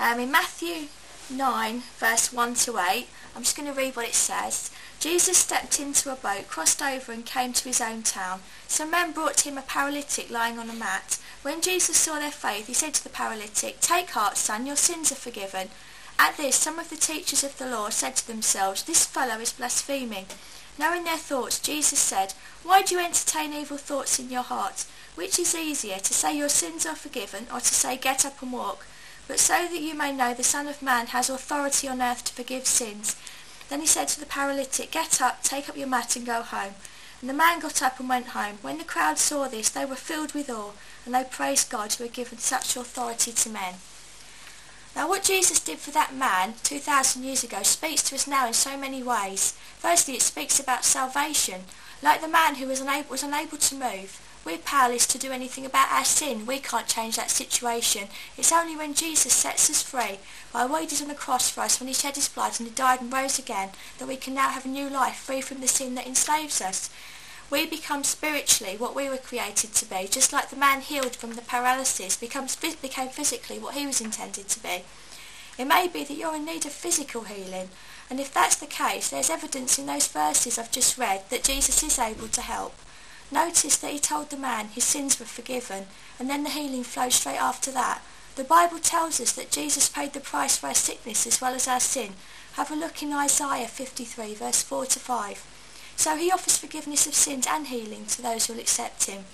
Um, in Matthew 9, verse 1 to 8, I'm just going to read what it says. Jesus stepped into a boat, crossed over and came to his own town. Some men brought him a paralytic lying on a mat. When Jesus saw their faith, he said to the paralytic, Take heart, son, your sins are forgiven. At this, some of the teachers of the law said to themselves, This fellow is blaspheming. Knowing their thoughts, Jesus said, Why do you entertain evil thoughts in your heart? Which is easier, to say your sins are forgiven, or to say, Get up and walk? But so that you may know the Son of Man has authority on earth to forgive sins. Then he said to the paralytic, Get up, take up your mat and go home. And the man got up and went home. When the crowd saw this, they were filled with awe, and they praised God who had given such authority to men. Now what Jesus did for that man 2,000 years ago speaks to us now in so many ways. Firstly, it speaks about salvation. Like the man who was unable, was unable to move, we're powerless to do anything about our sin. We can't change that situation. It's only when Jesus sets us free, by what he did on the cross for us, when he shed his blood and he died and rose again, that we can now have a new life free from the sin that enslaves us. We become spiritually what we were created to be, just like the man healed from the paralysis becomes, became physically what he was intended to be. It may be that you're in need of physical healing, and if that's the case, there's evidence in those verses I've just read that Jesus is able to help. Notice that he told the man his sins were forgiven, and then the healing flowed straight after that. The Bible tells us that Jesus paid the price for our sickness as well as our sin. Have a look in Isaiah 53, verse 4 to 5. So he offers forgiveness of sins and healing to those who will accept him.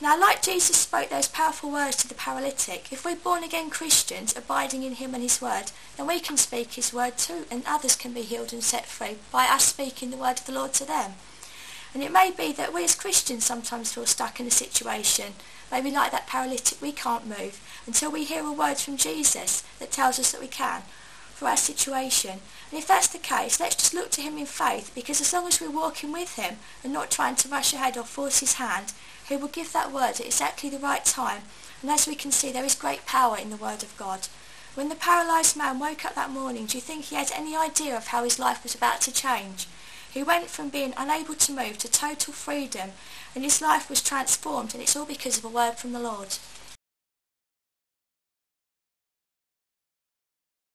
Now, like Jesus spoke those powerful words to the paralytic, if we're born-again Christians, abiding in him and his word, then we can speak his word too, and others can be healed and set free by us speaking the word of the Lord to them. And it may be that we as Christians sometimes feel stuck in a situation, maybe like that paralytic, we can't move, until we hear a word from Jesus that tells us that we can for our situation. And if that's the case, let's just look to him in faith, because as long as we're walking with him and not trying to rush ahead or force his hand, he will give that word at exactly the right time. And as we can see, there is great power in the word of God. When the paralysed man woke up that morning, do you think he had any idea of how his life was about to change? He went from being unable to move to total freedom, and his life was transformed, and it's all because of a word from the Lord.